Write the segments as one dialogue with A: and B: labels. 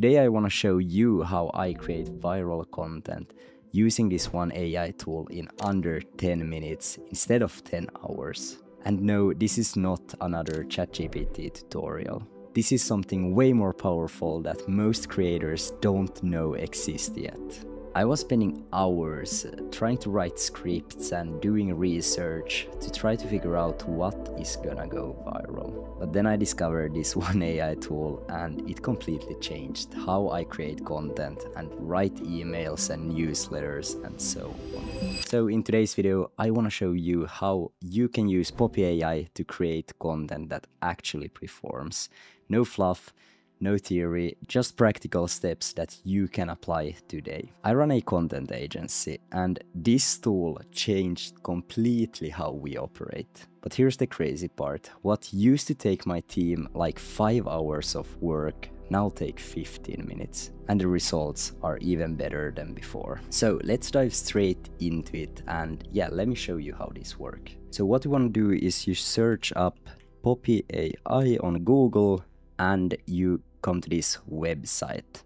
A: Today I want to show you how I create viral content using this one AI tool in under 10 minutes instead of 10 hours. And no, this is not another ChatGPT tutorial. This is something way more powerful that most creators don't know exist yet. I was spending hours uh, trying to write scripts and doing research to try to figure out what is gonna go viral. But then I discovered this one AI tool and it completely changed how I create content and write emails and newsletters and so on. So in today's video, I wanna show you how you can use Poppy AI to create content that actually performs. No fluff, no theory, just practical steps that you can apply today. I run a content agency and this tool changed completely how we operate. But here's the crazy part. What used to take my team like 5 hours of work now take 15 minutes and the results are even better than before. So let's dive straight into it and yeah, let me show you how this works. So what you want to do is you search up Poppy AI on Google and you come to this website.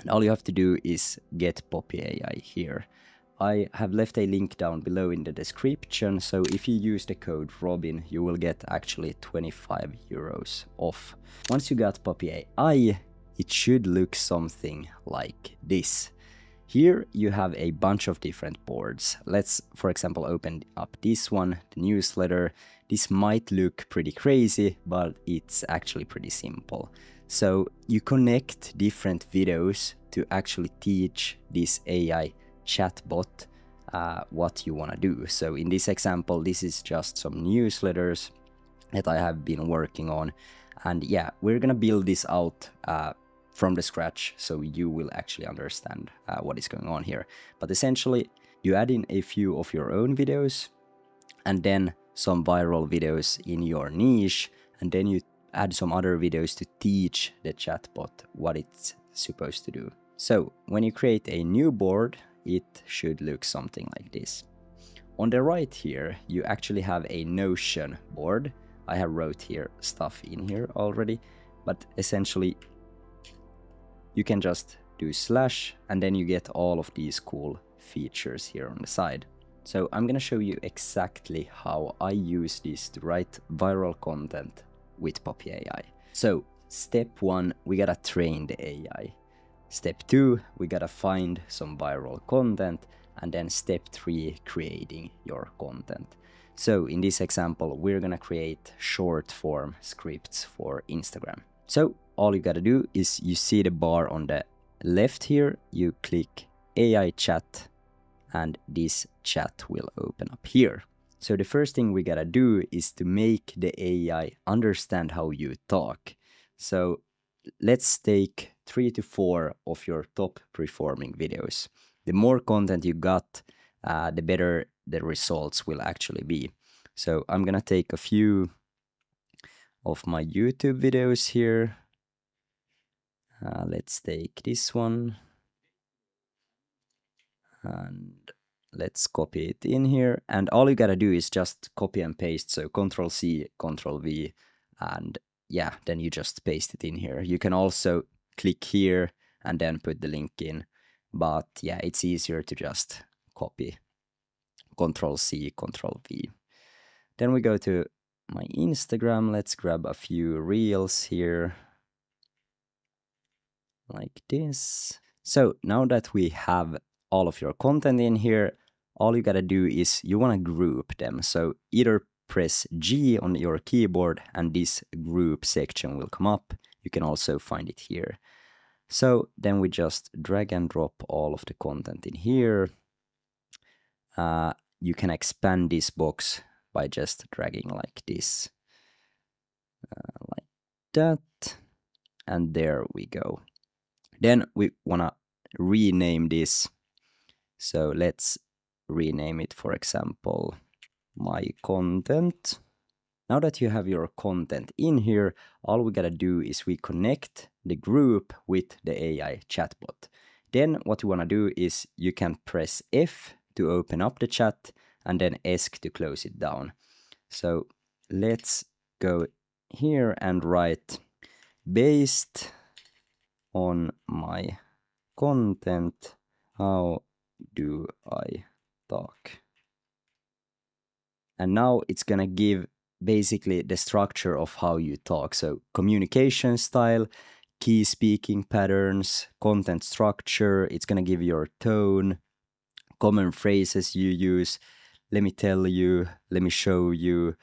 A: And all you have to do is get Poppy AI here. I have left a link down below in the description, so if you use the code Robin, you will get actually 25 euros off. Once you got Poppy AI, it should look something like this. Here you have a bunch of different boards. Let's, for example, open up this one, the newsletter. This might look pretty crazy, but it's actually pretty simple. So you connect different videos to actually teach this AI chatbot uh, what you want to do. So in this example, this is just some newsletters that I have been working on. And yeah, we're gonna build this out uh, from the scratch so you will actually understand uh, what is going on here. But essentially, you add in a few of your own videos and then some viral videos in your niche, and then you add some other videos to teach the chatbot what it's supposed to do. So when you create a new board, it should look something like this. On the right here, you actually have a Notion board. I have wrote here stuff in here already, but essentially you can just do slash and then you get all of these cool features here on the side. So I'm gonna show you exactly how I use this to write viral content with Poppy AI. So step one, we gotta train the AI. Step two, we gotta find some viral content. And then step three, creating your content. So in this example, we're gonna create short form scripts for Instagram. So all you gotta do is you see the bar on the left here, you click AI chat and this chat will open up here. So the first thing we gotta do is to make the AI understand how you talk. So let's take three to four of your top performing videos. The more content you got, uh, the better the results will actually be. So I'm gonna take a few of my YouTube videos here. Uh, let's take this one and let's copy it in here. And all you gotta do is just copy and paste. So control C control V and yeah then you just paste it in here. You can also click here and then put the link in. But yeah it's easier to just copy. Control C control V. Then we go to my Instagram. Let's grab a few reels here. Like this. So now that we have all of your content in here all you gotta do is you wanna group them. So either press G on your keyboard and this group section will come up. You can also find it here. So then we just drag and drop all of the content in here. Uh, you can expand this box by just dragging like this. Uh, like that. And there we go. Then we wanna rename this. So let's rename it, for example, my content. Now that you have your content in here, all we gotta do is we connect the group with the AI chatbot. Then what you wanna do is you can press F to open up the chat and then ESC to close it down. So let's go here and write based on my content. How do I talk? And now it's gonna give basically the structure of how you talk. So communication style, key speaking patterns, content structure, it's gonna give your tone, common phrases you use, let me tell you, let me show you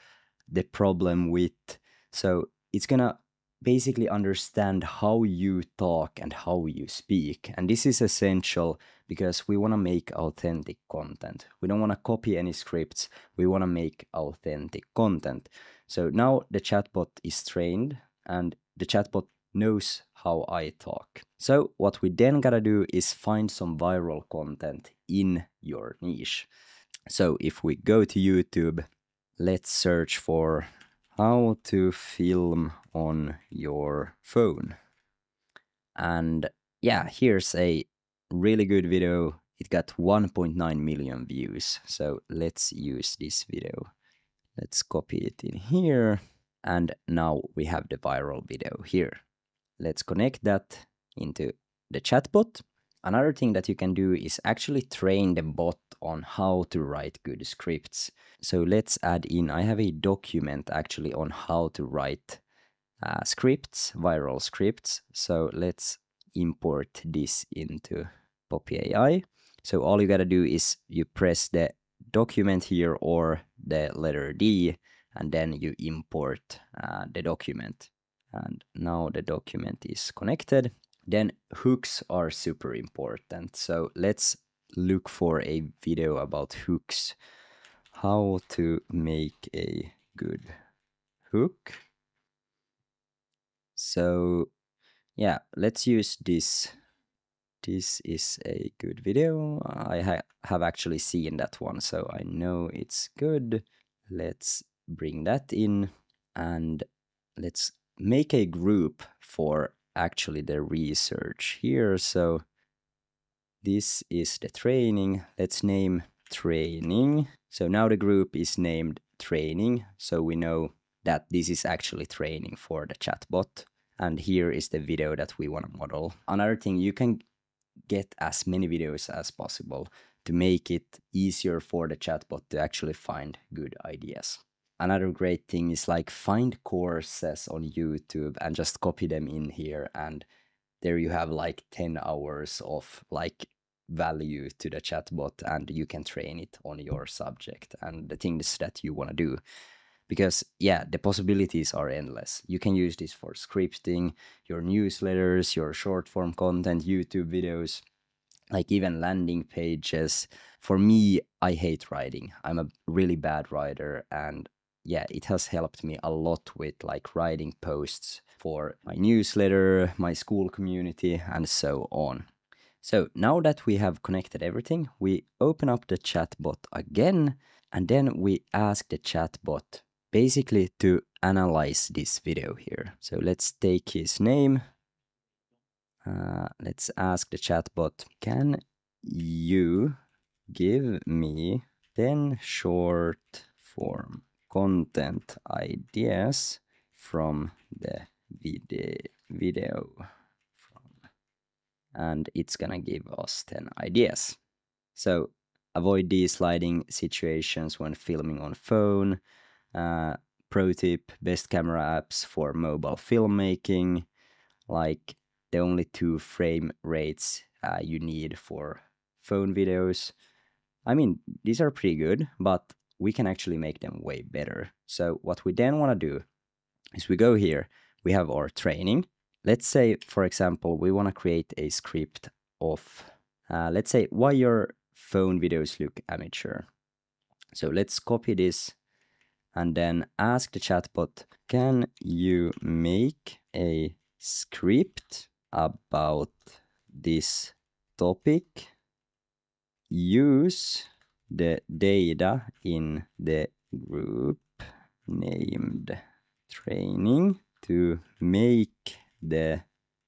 A: the problem with. So it's gonna basically understand how you talk and how you speak. And this is essential because we want to make authentic content. We don't want to copy any scripts. We want to make authentic content. So now the chatbot is trained and the chatbot knows how I talk. So what we then gotta do is find some viral content in your niche. So if we go to YouTube, let's search for how to film on your phone. And yeah, here's a really good video. It got 1.9 million views. So let's use this video. Let's copy it in here. And now we have the viral video here. Let's connect that into the chatbot. Another thing that you can do is actually train the bot on how to write good scripts. So let's add in, I have a document actually on how to write uh, scripts, viral scripts. So let's import this into Poppy AI. So all you gotta do is you press the document here or the letter D and then you import uh, the document. And now the document is connected. Then hooks are super important. So let's look for a video about hooks. How to make a good hook. So yeah, let's use this. This is a good video. I ha have actually seen that one, so I know it's good. Let's bring that in and let's make a group for actually the research here. So this is the training. Let's name training. So now the group is named training. So we know that this is actually training for the chatbot. And here is the video that we want to model. Another thing, you can get as many videos as possible to make it easier for the chatbot to actually find good ideas. Another great thing is like find courses on YouTube and just copy them in here and there you have like 10 hours of like value to the chatbot and you can train it on your subject and the things that you want to do. Because yeah the possibilities are endless. You can use this for scripting your newsletters your short form content youtube videos like even landing pages. For me i hate writing. I'm a really bad writer and yeah it has helped me a lot with like writing posts for my newsletter my Skool community and so on so now that we have connected everything, we open up the chatbot again, and then we ask the chatbot basically to analyze this video here. So let's take his name. Uh, let's ask the chatbot, can you give me 10 short form content ideas from the video, video and it's gonna give us 10 ideas. So avoid these sliding situations when filming on phone. Uh, pro tip, best camera apps for mobile filmmaking, like the only two frame rates uh, you need for phone videos. I mean, these are pretty good, but we can actually make them way better. So what we then want to do is we go here, we have our training, let's say, for example, we want to create a script of, uh, let's say, why your phone videos look amateur. So let's copy this and then ask the chatbot, can you make a script about this topic? Use the data in the group named training to make the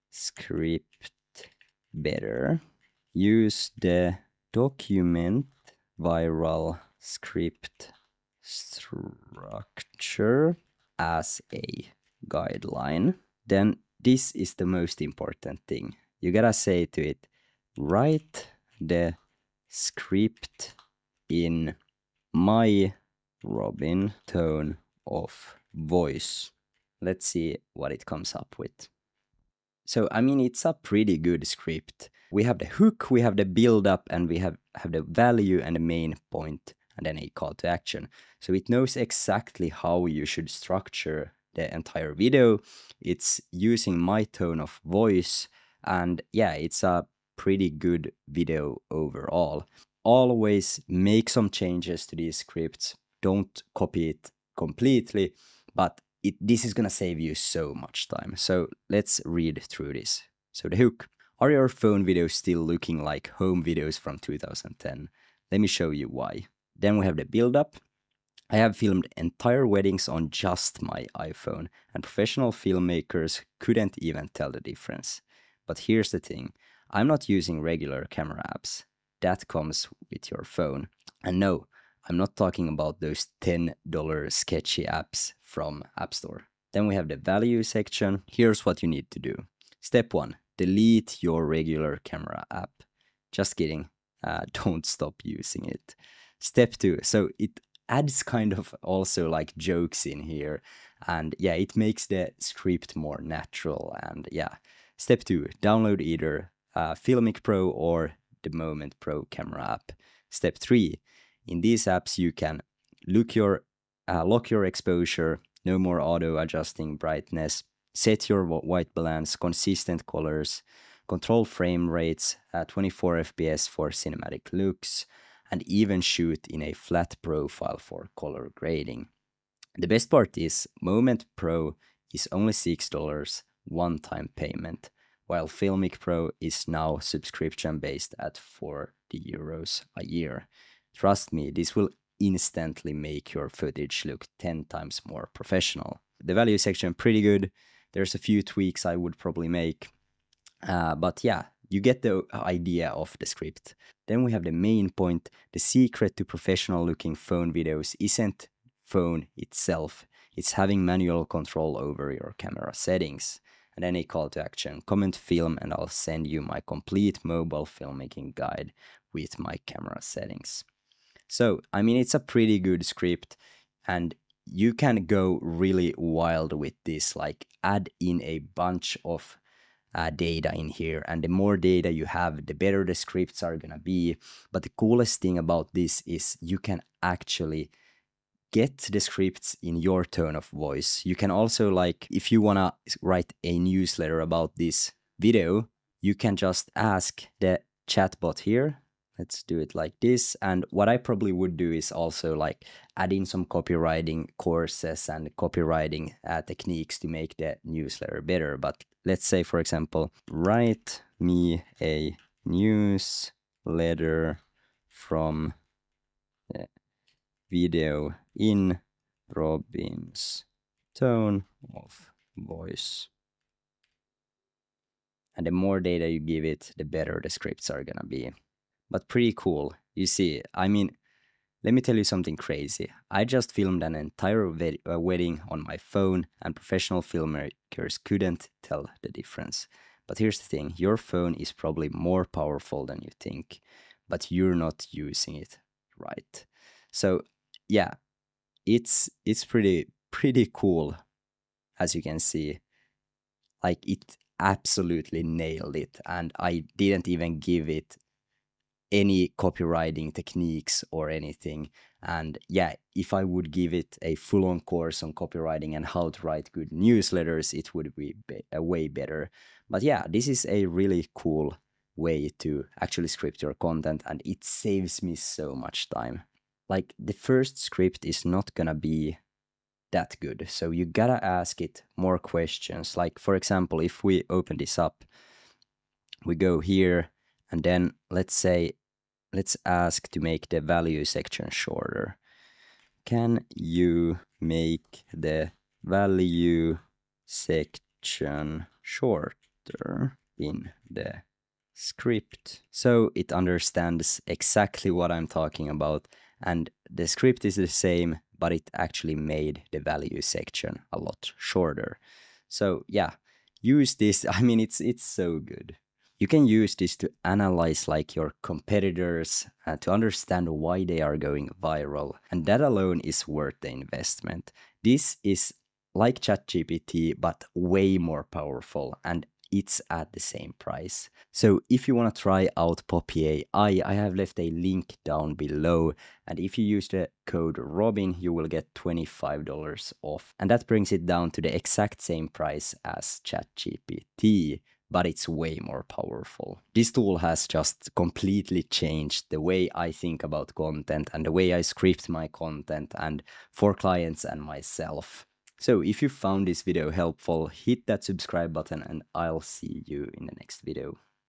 A: script better. Use the document viral script structure as a guideline. Then this is the most important thing. You gotta say to it, write the script in my Robin tone of voice. Let's see what it comes up with. So, I mean, it's a pretty good script. We have the hook, we have the build up, and we have, have the value and the main point, and then a call to action. So, it knows exactly how you should structure the entire video. It's using my tone of voice, and yeah, it's a pretty good video overall. Always make some changes to these scripts. Don't copy it completely, but it, this is going to save you so much time. So let's read through this. So the hook. Are your phone videos still looking like home videos from 2010? Let me show you why. Then we have the build up. I have filmed entire weddings on just my iPhone, and professional filmmakers couldn't even tell the difference. But here's the thing I'm not using regular camera apps. That comes with your phone. And no, I'm not talking about those $10 sketchy apps from App Store. Then we have the value section. Here's what you need to do. Step one, delete your regular camera app. Just kidding. Uh, don't stop using it. Step two, so it adds kind of also like jokes in here. And yeah, it makes the script more natural. And yeah, step two, download either uh, Filmic Pro or the Moment Pro camera app. Step three, in these apps, you can look your uh, lock your exposure, no more auto adjusting brightness, set your white balance, consistent colors, control frame rates at 24 fps for cinematic looks, and even shoot in a flat profile for color grading. The best part is Moment Pro is only $6 one time payment, while Filmic Pro is now subscription based at 40 euros a year. Trust me, this will instantly make your footage look 10 times more professional. The value section pretty good. There's a few tweaks I would probably make. Uh, but yeah, you get the idea of the script. Then we have the main point. The secret to professional looking phone videos isn't phone itself. It's having manual control over your camera settings. And then a call to action. Comment film and I'll send you my complete mobile filmmaking guide with my camera settings. So, I mean, it's a pretty good script, and you can go really wild with this, like add in a bunch of uh, data in here. And the more data you have, the better the scripts are gonna be. But the coolest thing about this is you can actually get the scripts in your tone of voice. You can also like, if you wanna write a newsletter about this video, you can just ask the chatbot here let's do it like this and what i probably would do is also like add in some copywriting courses and copywriting uh, techniques to make the newsletter better but let's say for example write me a newsletter from video in robin's tone of voice and the more data you give it the better the scripts are gonna be but pretty cool. You see, I mean, let me tell you something crazy. I just filmed an entire uh, wedding on my phone, and professional filmmakers couldn't tell the difference. But here's the thing your phone is probably more powerful than you think, but you're not using it right. So, yeah, it's it's pretty pretty cool as you can see like it absolutely nailed it and i didn't even give it any copywriting techniques or anything. And yeah, if I would give it a full on course on copywriting and how to write good newsletters, it would be, be a way better. But yeah, this is a really cool way to actually script your content and it saves me so much time. Like the first script is not gonna be that good. So you gotta ask it more questions. Like, for example, if we open this up, we go here, and then let's say let's ask to make the value section shorter. Can you make the value section shorter in the script so it understands exactly what I'm talking about and the script is the same but it actually made the value section a lot shorter so yeah use this. I mean, it's it's so good. You can use this to analyze like your competitors uh, to understand why they are going viral, and that alone is worth the investment. This is like ChatGPT, but way more powerful and it's at the same price. So if you want to try out Poppy AI, I have left a link down below. And if you use the code Robin, you will get $25 off. And that brings it down to the exact same price as ChatGPT but it's way more powerful. This tool has just completely changed the way I think about content and the way I script my content and for clients and myself. So if you found this video helpful, hit that subscribe button and I'll see you in the next video.